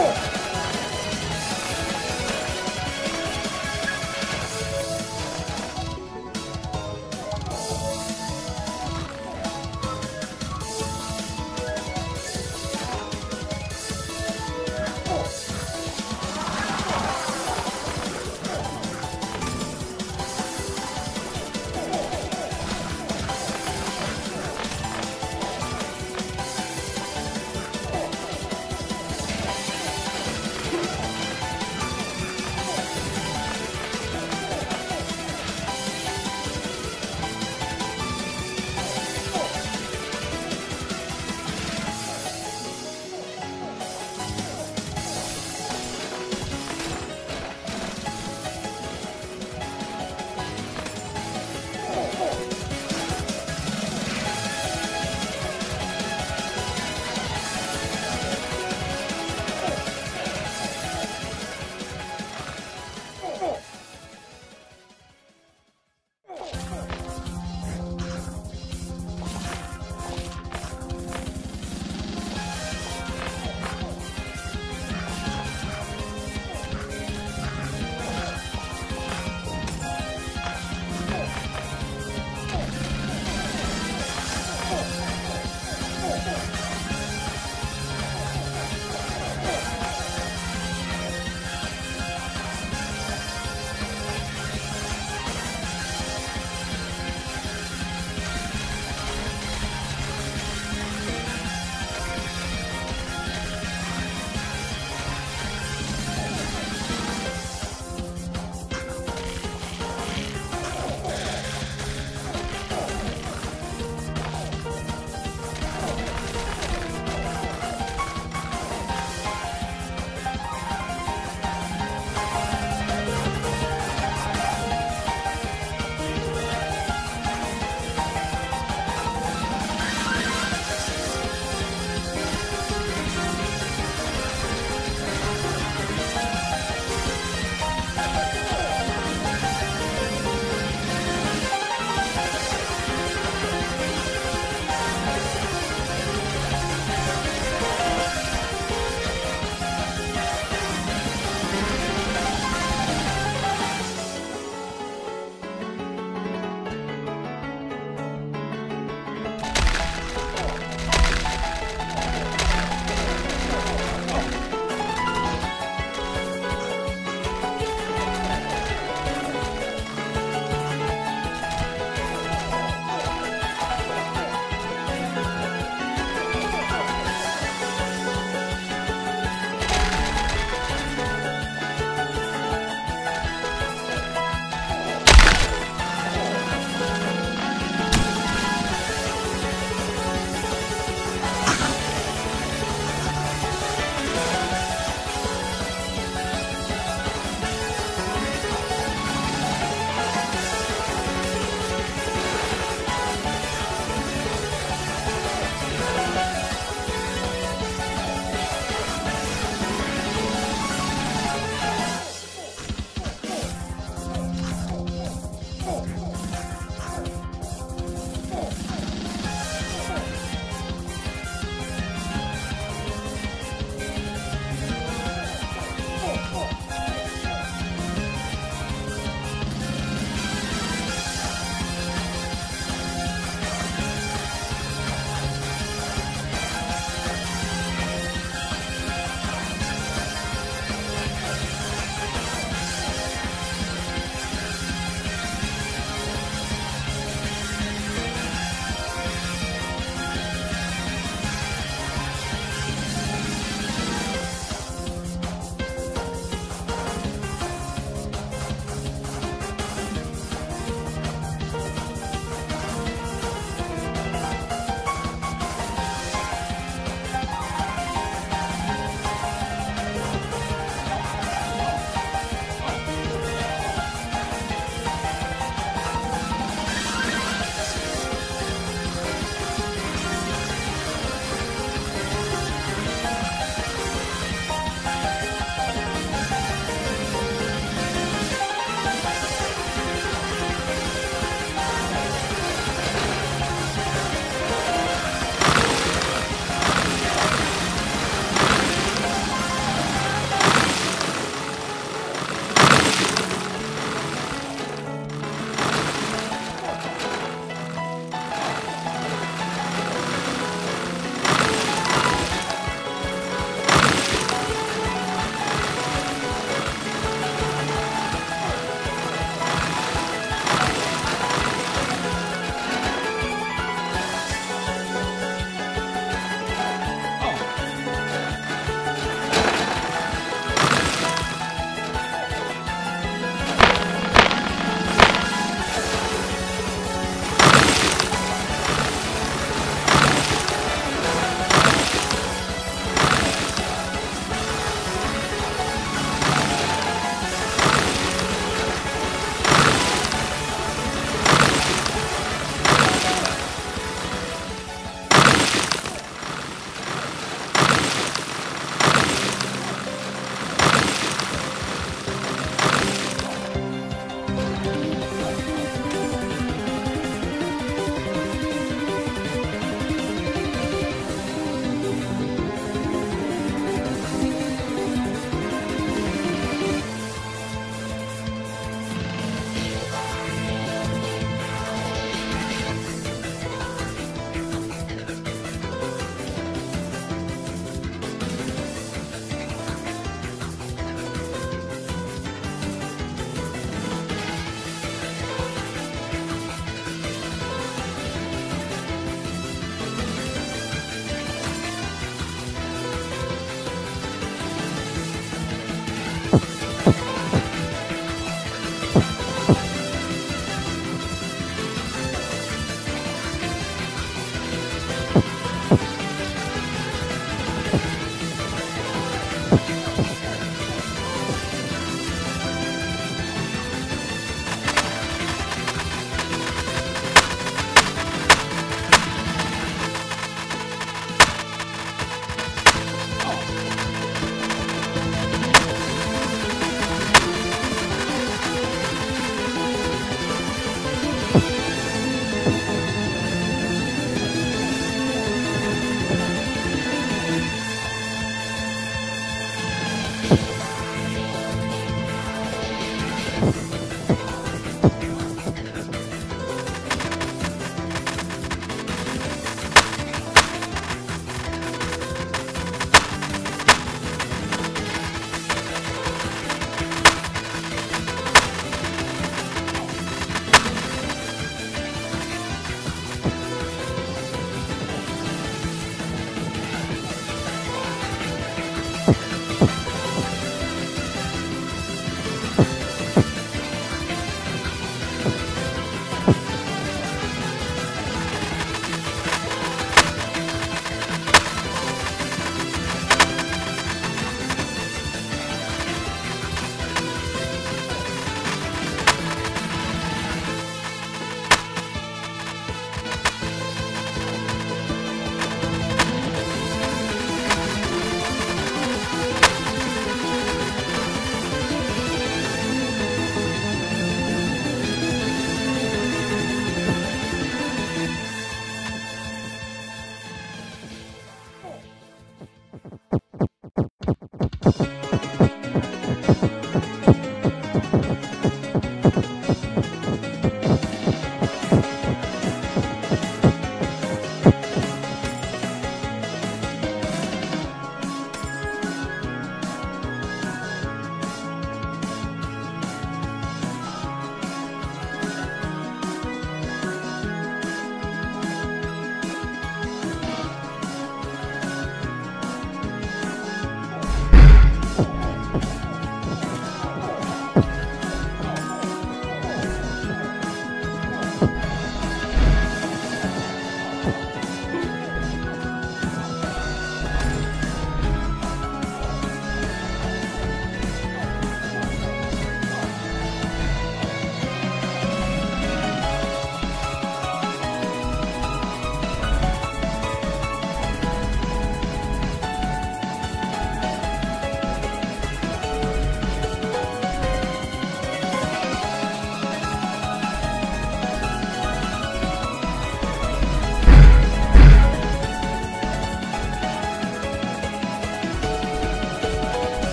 Oh!